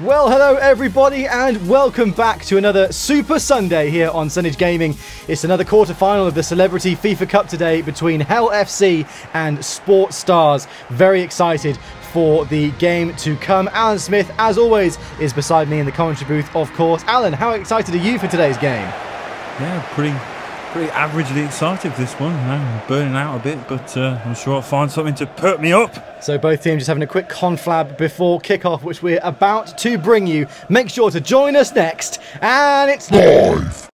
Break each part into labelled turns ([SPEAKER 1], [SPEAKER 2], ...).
[SPEAKER 1] Well, hello everybody, and welcome back to another Super Sunday here on Sonage Gaming. It's another quarter final of the Celebrity FIFA Cup today between Hell FC and Sport Stars. Very excited for the game to come. Alan Smith, as always, is beside me in the commentary booth, of course. Alan, how excited are you for today's game?
[SPEAKER 2] Yeah, pretty pretty averagely excited for this one. I'm burning out a bit, but uh, I'm sure I'll find something to perk me up.
[SPEAKER 1] So both teams just having a quick conflab before kickoff, which we're about to bring you. Make sure to join us next, and it's live.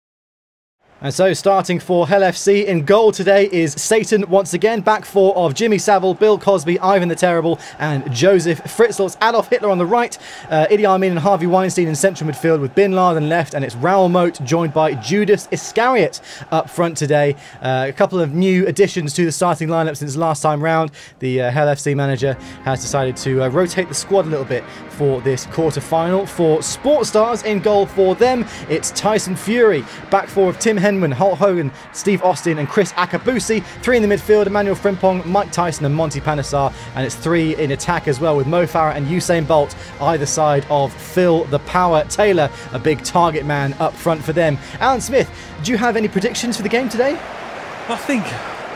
[SPEAKER 1] And so starting for Hell FC in goal today is Satan once again. Back four of Jimmy Savile, Bill Cosby, Ivan the Terrible and Joseph Fritzels. Adolf Hitler on the right. Uh, Idi Amin and Harvey Weinstein in central midfield with Bin Laden left. And it's Raoul Moat joined by Judas Iscariot up front today. Uh, a couple of new additions to the starting lineup since last time round. The uh, Hell FC manager has decided to uh, rotate the squad a little bit for this quarter final. For Sport Stars in goal for them, it's Tyson Fury. Back four of Tim Henry Henman, Hulk Hogan, Steve Austin, and Chris Akabusi. Three in the midfield, Emmanuel Frimpong, Mike Tyson, and Monty Panesar. And it's three in attack as well, with Mo Farah and Usain Bolt either side of Phil the Power Taylor, a big target man up front for them. Alan Smith, do you have any predictions for the game today?
[SPEAKER 2] I think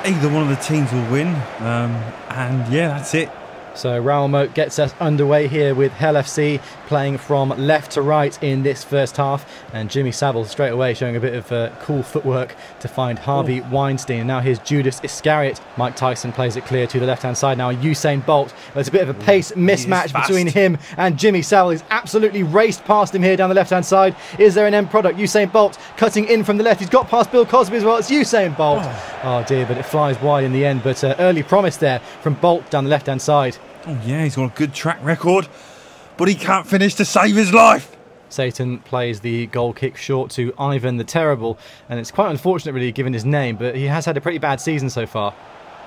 [SPEAKER 2] either one of the teams will win. Um, and yeah, that's it.
[SPEAKER 1] So Raoul Moat gets us underway here with Hell FC playing from left to right in this first half. And Jimmy Savile straight away showing a bit of uh, cool footwork to find Harvey oh. Weinstein. And now here's Judas Iscariot. Mike Tyson plays it clear to the left-hand side now. Usain Bolt. There's a bit of a pace mismatch between him and Jimmy Savile. He's absolutely raced past him here down the left-hand side. Is there an end product? Usain Bolt cutting in from the left. He's got past Bill Cosby as well. It's Usain Bolt. Oh, oh dear, but it flies wide in the end. But uh, early promise there from Bolt down the left-hand side.
[SPEAKER 2] Oh, yeah, he's got a good track record, but he can't finish to save his life.
[SPEAKER 1] Satan plays the goal kick short to Ivan the Terrible, and it's quite unfortunate, really, given his name, but he has had a pretty bad season so far.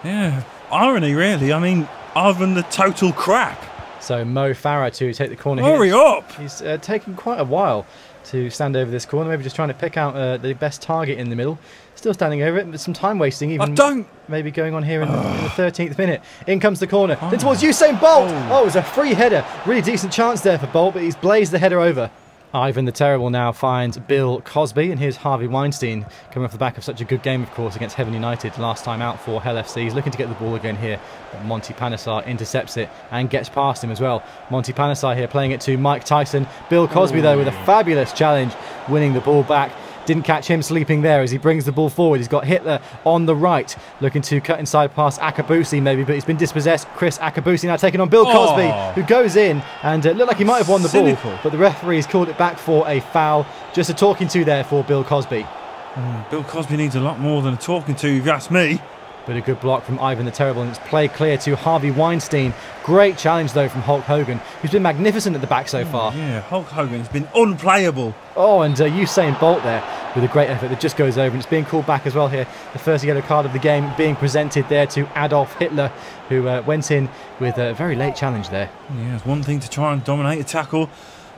[SPEAKER 2] Yeah, irony, really. I mean, Ivan the total crap.
[SPEAKER 1] So Mo Farah to take the corner
[SPEAKER 2] Hurry
[SPEAKER 1] here.
[SPEAKER 2] up!
[SPEAKER 1] He's uh, taken quite a while to stand over this corner, maybe just trying to pick out uh, the best target in the middle. Still standing over it, but some time wasting. Even
[SPEAKER 2] I don't.
[SPEAKER 1] Maybe going on here in, in, the 13th minute. In comes the corner. Oh. Then towards Usain Bolt. Oh. oh, it was a free header. Really decent chance there for Bolt, but he's blazed the header over. Ivan the Terrible now finds Bill Cosby, and here's Harvey Weinstein coming off the back of such a good game, of course, against Heaven United last time out for Hell FC. He's looking to get the ball again here, but Monty Panesar intercepts it and gets past him as well. Monty Panesar here playing it to Mike Tyson. Bill Cosby, Ooh. though, with a fabulous challenge, winning the ball back. Didn't catch him sleeping there as he brings the ball forward. He's got Hitler on the right, looking to cut inside past Akabusi maybe, but he's been dispossessed. Chris Akabusi now taking on Bill Cosby, oh. who goes in and uh, looked like he might have won the Cynical. ball, but the referee's called it back for a foul. Just a talking to there for Bill Cosby.
[SPEAKER 2] Mm, Bill Cosby needs a lot more than a talking to, if you ask me.
[SPEAKER 1] But a good block from Ivan the Terrible, and it's played clear to Harvey Weinstein. Great challenge, though, from Hulk Hogan, who's been magnificent at the back so far.
[SPEAKER 2] Oh, yeah, Hulk Hogan's been unplayable.
[SPEAKER 1] Oh, and uh, Usain Bolt there with a great effort that just goes over, and it's being called back as well here. The first yellow card of the game being presented there to Adolf Hitler, who uh, went in with a very late challenge there.
[SPEAKER 2] Yeah, it's one thing to try and dominate a tackle,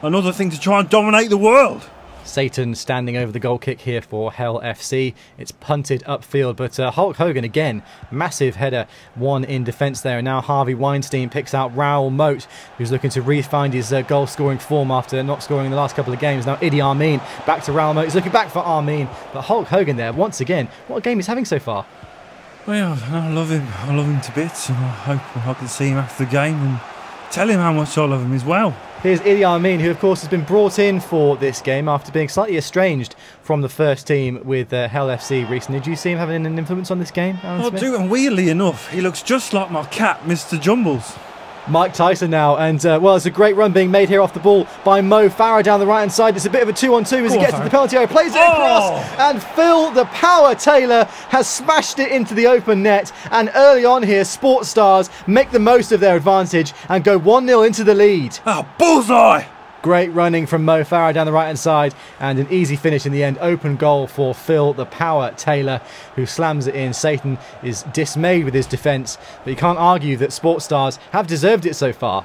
[SPEAKER 2] another thing to try and dominate the world.
[SPEAKER 1] Satan standing over the goal kick here for Hell FC. It's punted upfield, but uh, Hulk Hogan again, massive header, one in defence there. And now Harvey Weinstein picks out Raoul Moat, who's looking to re-find his uh, goal scoring form after not scoring in the last couple of games. Now Idi Amin back to Raoul Moat. He's looking back for Amin, but Hulk Hogan there once again. What a game he's having so far.
[SPEAKER 2] Well, I love him. I love him to bits, and I hope I can see him after the game and tell him how much I love him as well.
[SPEAKER 1] Here's Idi Amin, who of course has been brought in for this game after being slightly estranged from the first team with uh, Hell FC recently. Do you see him having an influence on this game?
[SPEAKER 2] Alan I do, and weirdly enough, he looks just like my cat, Mr. Jumbles.
[SPEAKER 1] Mike Tyson now, and uh, well, it's a great run being made here off the ball by Mo Farah down the right hand side. It's a bit of a two-on-two as he gets to the penalty area, plays it oh! across, and Phil the Power Taylor has smashed it into the open net. And early on here, Sports Stars make the most of their advantage and go 1-0 into the lead.
[SPEAKER 2] Oh, bullseye!
[SPEAKER 1] Great running from Mo Farah down the right hand side and an easy finish in the end. Open goal for Phil the Power Taylor, who slams it in. Satan is dismayed with his defence, but you can't argue that sports stars have deserved it so far.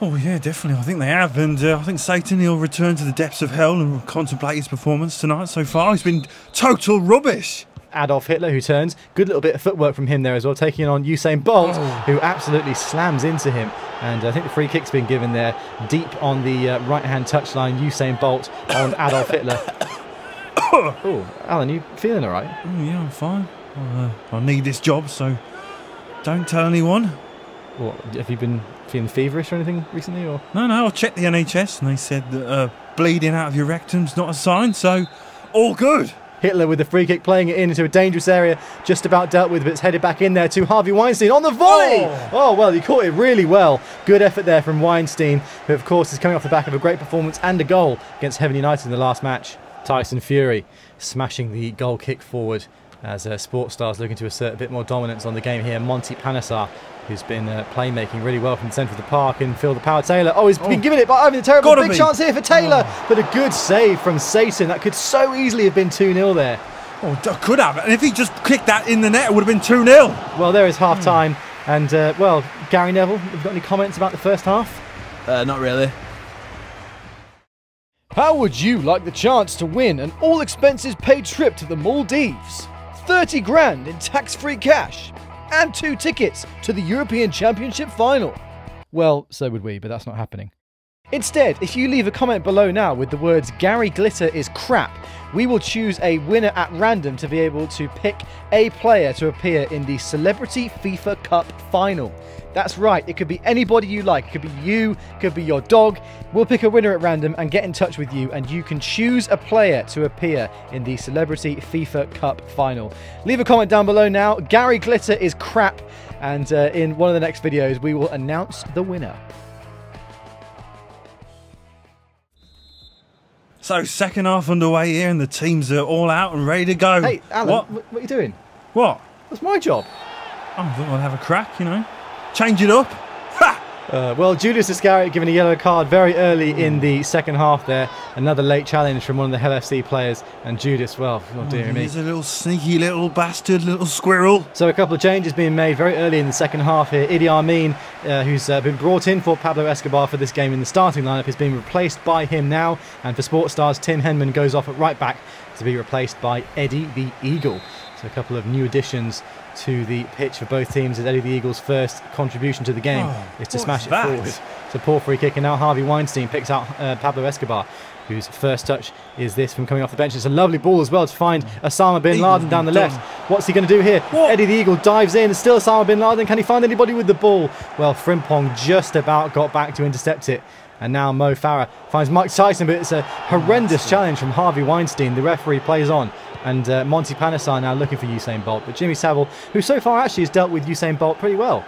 [SPEAKER 2] Oh yeah, definitely. I think they have, and uh, I think Satan he'll return to the depths of hell and contemplate his performance tonight. So far, he's been total rubbish.
[SPEAKER 1] Adolf Hitler, who turns. Good little bit of footwork from him there as well, taking on Usain Bolt, oh. who absolutely slams into him. And I think the free kick's been given there deep on the uh, right hand touchline. Usain Bolt on Adolf Hitler. oh, Alan, you feeling all right?
[SPEAKER 2] Oh, yeah, I'm fine. Uh, I need this job, so don't tell anyone.
[SPEAKER 1] What, have you been feeling feverish or anything recently? Or
[SPEAKER 2] no, no. I checked the NHS and they said that uh, bleeding out of your rectum's not a sign, so all good.
[SPEAKER 1] Hitler with the free kick playing it in into a dangerous area, just about dealt with, but it's headed back in there to Harvey Weinstein on the volley. Oh. oh, well, he caught it really well. Good effort there from Weinstein, who of course is coming off the back of a great performance and a goal against Heaven United in the last match. Tyson Fury smashing the goal kick forward as uh, Sports Stars looking to assert a bit more dominance on the game here. Monty Panesar, who's been uh, playmaking really well from the centre of the park and Phil the Power Taylor. Oh, he's oh. been given it by Ivan the Terrible. Big be. chance here for Taylor, oh. but a good save from Satan. That could so easily have been 2 0 there.
[SPEAKER 2] Oh, could have. And if he just kicked that in the net, it would have been 2 0.
[SPEAKER 1] Well, there is half time. Hmm. And, uh, well, Gary Neville, have you got any comments about the first half?
[SPEAKER 3] Uh, not really.
[SPEAKER 4] How would you like the chance to win an all expenses paid trip to the Maldives? 30 grand in tax free cash, and two tickets to the European Championship final.
[SPEAKER 1] Well, so would we, but that's not happening. Instead, if you leave a comment below now with the words Gary Glitter is crap, we will choose a winner at random to be able to pick a player to appear in the Celebrity FIFA Cup final. That's right, it could be anybody you like. It could be you, it could be your dog. We'll pick a winner at random and get in touch with you, and you can choose a player to appear in the Celebrity FIFA Cup final. Leave a comment down below now. Gary Glitter is crap, and uh, in one of the next videos, we will announce the winner.
[SPEAKER 2] So second half underway here, and the teams are all out and ready to go.
[SPEAKER 1] Hey, Alan, what, what are you doing?
[SPEAKER 2] What?
[SPEAKER 1] That's my job.
[SPEAKER 2] I thought I'd have a crack, you know, change it up.
[SPEAKER 1] Uh, well, Judas Iscariot given a yellow card very early in the second half there. Another late challenge from one of the Hell FC players. And Judas, well, oh dear oh, me.
[SPEAKER 2] He's a little sneaky little bastard, little squirrel.
[SPEAKER 1] So a couple of changes being made very early in the second half here. Idi Amin, uh, who's uh, been brought in for Pablo Escobar for this game in the starting lineup, is being replaced by him now. And for Sports Stars, Tim Henman goes off at right back to be replaced by Eddie the Eagle. So a couple of new additions to the pitch for both teams as Eddie the Eagles' first contribution to the game oh, is to smash it that? forward. It's a poor free kick, and now Harvey Weinstein picks out uh, Pablo Escobar, whose first touch is this from coming off the bench. It's a lovely ball as well to find Osama bin Laden down the left. What's he going to do here? What? Eddie the Eagle dives in, still Osama bin Laden. Can he find anybody with the ball? Well, Frimpong just about got back to intercept it. And now Mo Farah finds Mike Tyson, but it's a horrendous challenge from Harvey Weinstein. The referee plays on. And uh, Monty Panesar now looking for Usain Bolt. But Jimmy Savile, who so far actually has dealt with Usain Bolt pretty well.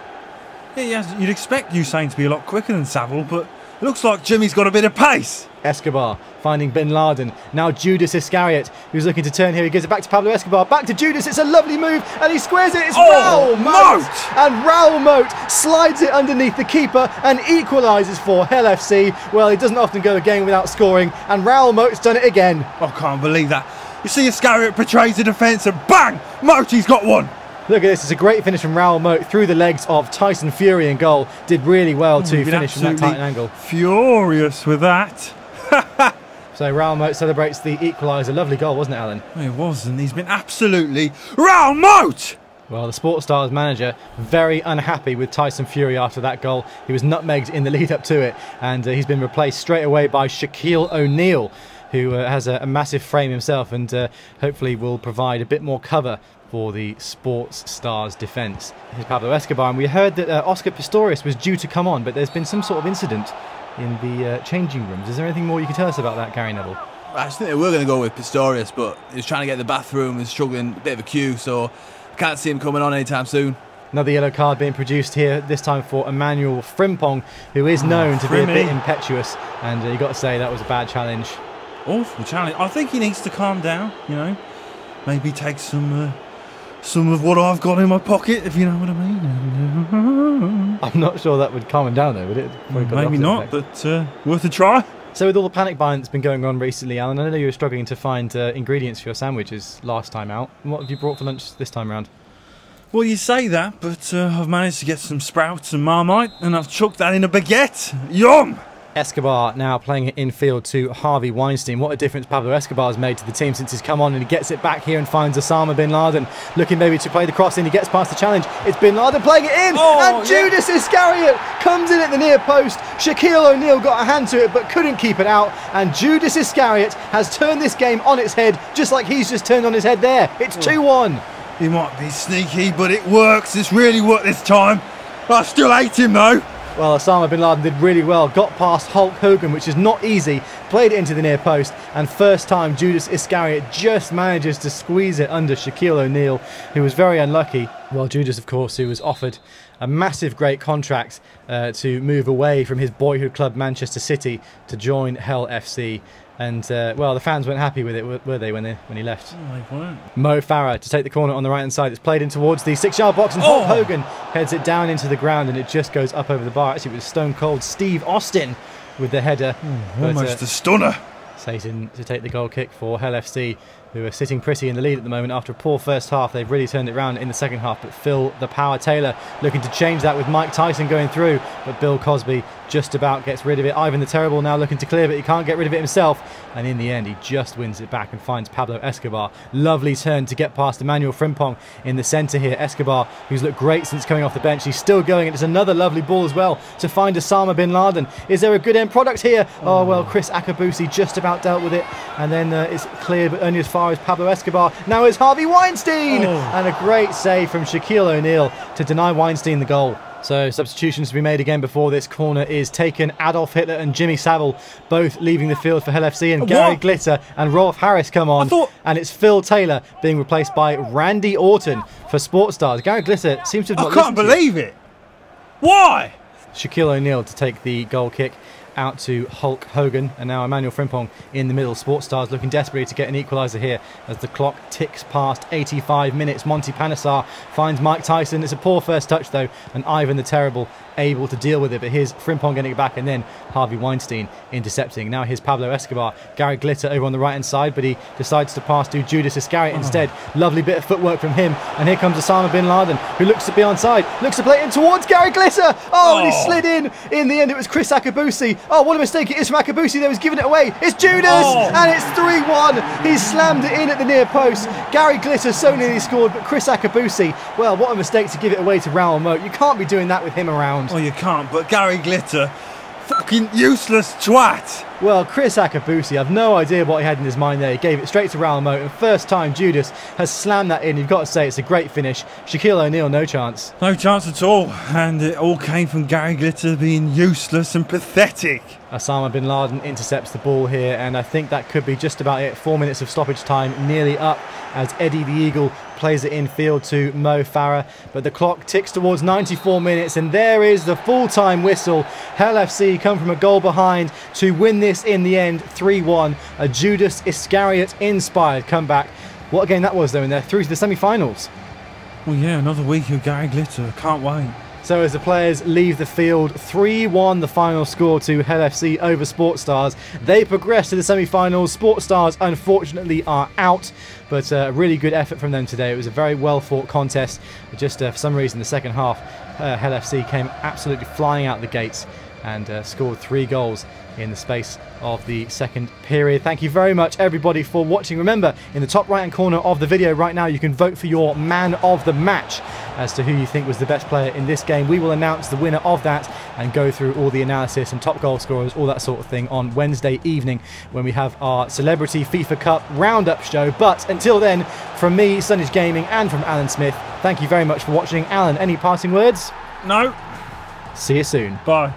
[SPEAKER 2] Yeah, yes, you'd expect Usain to be a lot quicker than Savile, but it looks like Jimmy's got a bit of pace.
[SPEAKER 1] Escobar finding Bin Laden. Now Judas Iscariot, who's looking to turn here. He gives it back to Pablo Escobar. Back to Judas. It's a lovely move, and he squares it. It's oh, Raoul Moat. And Raoul Moat slides it underneath the keeper and equalises for Hell FC. Well, he doesn't often go a game without scoring, and Raoul Moat's done it again.
[SPEAKER 2] I can't believe that. You see Iscariot betrays the defence, and bang! Moati's got one.
[SPEAKER 1] Look at this, it's a great finish from Raoul Moat through the legs of Tyson Fury in goal. Did really well Ooh, to finish from that tight angle.
[SPEAKER 2] Furious with that.
[SPEAKER 1] so Raoul Moat celebrates the equaliser. Lovely goal, wasn't it, Alan?
[SPEAKER 2] It was, and he's been absolutely Raoul Moat!
[SPEAKER 1] Well, the Sports Stars manager very unhappy with Tyson Fury after that goal. He was nutmegged in the lead up to it, and uh, he's been replaced straight away by Shaquille O'Neal, who uh, has a, a, massive frame himself and uh, hopefully will provide a bit more cover for the Sports Stars defence. Here's Pablo Escobar, and we heard that uh, Oscar Pistorius was due to come on, but there's been some sort of incident in the uh, changing rooms. Is there anything more you can tell us about that, Gary Neville?
[SPEAKER 3] I think they were going to go with Pistorius, but he's trying to get the bathroom and struggling, a bit of a queue, so I can't see him coming on anytime soon.
[SPEAKER 1] Another yellow card being produced here, this time for Emmanuel Frimpong, who is ah, known to be a bit impetuous, and uh, you got to say that was a bad challenge.
[SPEAKER 2] Awful challenge. I think he needs to calm down, you know, maybe take some uh, some of what I've got in my pocket, if you know what I mean.
[SPEAKER 1] I'm not sure that would calm him down, though, would it?
[SPEAKER 2] Maybe not, effect. but uh, worth a try.
[SPEAKER 1] So, with all the panic buying that's been going on recently, Alan, I know you were struggling to find uh, ingredients for your sandwiches last time out. What have you brought for lunch this time around?
[SPEAKER 2] Well, you say that, but uh, I've managed to get some sprouts and marmite, and I've chucked that in a baguette. Yum!
[SPEAKER 1] Escobar now playing it infield to Harvey Weinstein. What a difference Pablo Escobar has made to the team since he's come on and he gets it back here and finds Osama Bin Laden looking maybe to play the cross in. He gets past the challenge. It's Bin Laden playing it in
[SPEAKER 2] Oh,
[SPEAKER 1] and
[SPEAKER 2] yeah.
[SPEAKER 1] Judas Iscariot comes in at the near post. Shaquille O'Neal got a hand to it but couldn't keep it out and Judas Iscariot has turned this game on its head just like he's just turned on his head there. It's 2-1.
[SPEAKER 2] He might be sneaky, but it works. It's really worked this time. I still hate him though.
[SPEAKER 1] Well, Osama bin Laden did really well, got past Hulk Hogan, which is not easy, played it into the near post, and first time Judas Iscariot just manages to squeeze it under Shaquille O'Neal, who was very unlucky. Well, Judas, of course, who was offered a massive, great contract uh, to move away from his boyhood club, Manchester City, to join Hell FC. And uh, well, the fans weren't happy with it, were they, when they when he left? Mo Farah to take the corner on the right hand side. It's played in towards the six yard box, and Hulk
[SPEAKER 2] Oh.
[SPEAKER 1] Hogan heads it down into the ground, and it just goes up over the bar. Actually, it was Stone Cold Steve Austin with the header. But, uh,
[SPEAKER 2] Almost a stunner.
[SPEAKER 1] Satan to take the goal kick for Hell FC, who are sitting pretty in the lead at the moment after a poor first half. They've really turned it around in the second half, but Phil the Power Taylor looking to change that with Mike Tyson going through, but Bill Cosby just about gets rid of it. Ivan the Terrible now looking to clear, but he can't get rid of it himself, and in the end, he just wins it back and finds Pablo Escobar. Lovely turn to get past Emmanuel Frimpong in the centre here. Escobar, who's looked great since coming off the bench, he's still going, and it's another lovely ball as well to find Osama bin Laden. Is there a good end product here? Oh, well, Chris Akabusi just about dealt with it, and then uh, it's clear, but only as far as Pablo Escobar. Now is Harvey Weinstein! Oh. And a great save from Shaquille O'Neal to deny Weinstein the goal. So substitutions to be made again before this corner is taken. Adolf Hitler and Jimmy Savile both leaving the field for Hell FC, and
[SPEAKER 2] What?
[SPEAKER 1] Gary Glitter and Rolf Harris come on.
[SPEAKER 2] Thought-
[SPEAKER 1] And it's Phil Taylor being replaced by Randy Orton for Sports Stars. Gary Glitter seems to have
[SPEAKER 2] I can't
[SPEAKER 1] listened to you.
[SPEAKER 2] believe it. Why?
[SPEAKER 1] Shaquille O'Neal to take the goal kick out to Hulk Hogan, and now Emmanuel Frimpong in the middle. Sports Stars looking desperately to get an equaliser here as the clock ticks past 85 minutes. Monty Panesar finds Mike Tyson. It's a poor first touch though, and Ivan the Terrible able to deal with it. But here's Frimpong getting it back, and then Harvey Weinstein intercepting. Now here's Pablo Escobar, Gary Glitter over on the right hand side, but he decides to pass to Judas Iscariot instead. Oh. Lovely bit of footwork from him, and here comes Osama bin Laden, who looks to be onside, looks to play it in towards Gary Glitter. Oh, and he
[SPEAKER 2] Oh.
[SPEAKER 1] slid in. In the end, it was Chris Akabusi. Oh, what a mistake it is from Akabusi that was giving it away. It's Judas,
[SPEAKER 2] Oh.
[SPEAKER 1] and it's 3 1. He slammed it in at the near post. Gary Glitter so nearly scored, but Chris Akabusi, well, what a mistake to give it away to Raoul Moat. You can't be doing that with him around.
[SPEAKER 2] Oh, you can't. But Gary Glitter, fucking useless twat.
[SPEAKER 1] Well, Chris Akabusi, I've no idea what he had in his mind there. He gave it straight to Raoul Moat, and first time Judas has slammed that in. You've got to say it's a great finish. Shaquille O'Neal, no chance.
[SPEAKER 2] No chance at all. And it all came from Gary Glitter being useless and pathetic.
[SPEAKER 1] Osama bin Laden intercepts the ball here, and I think that could be just about it. Four minutes of stoppage time, nearly up as Eddie the Eagle plays it in field to Mo Farah. But the clock ticks towards 94 minutes, and there is the full time whistle. Hell FC come from a goal behind to win this in the end 3 1. A Judas Iscariot inspired comeback. What a game that was, though, and they're through to the semi finals.
[SPEAKER 2] Well, yeah, another week of Gary Glitter. Can't wait.
[SPEAKER 1] So as the players leave the field, 3-1 the final score to Hell FC over Sports Stars. They progress to the semi-finals. Sports Stars unfortunately are out, but uh, a really good effort from them today. It was a very well fought contest. Just uh, for some reason, the second half, uh, Hell FC came absolutely flying out the gates and uh, scored three goals in the space of the second period. Thank you very much, everybody, for watching. Remember, in the top right hand corner of the video right now, you can vote for your man of the match as to who you think was the best player in this game. We will announce the winner of that and go through all the analysis and top goal scorers, all that sort of thing on Wednesday evening when we have our Celebrity FIFA Cup roundup show. But until then, from me, Sonage Gaming, and from Alan Smith, thank you very much for watching. Alan, any parting words?
[SPEAKER 2] No.
[SPEAKER 1] See you soon.
[SPEAKER 2] Bye.